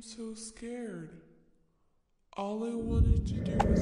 I'm so scared. All I wanted to do was.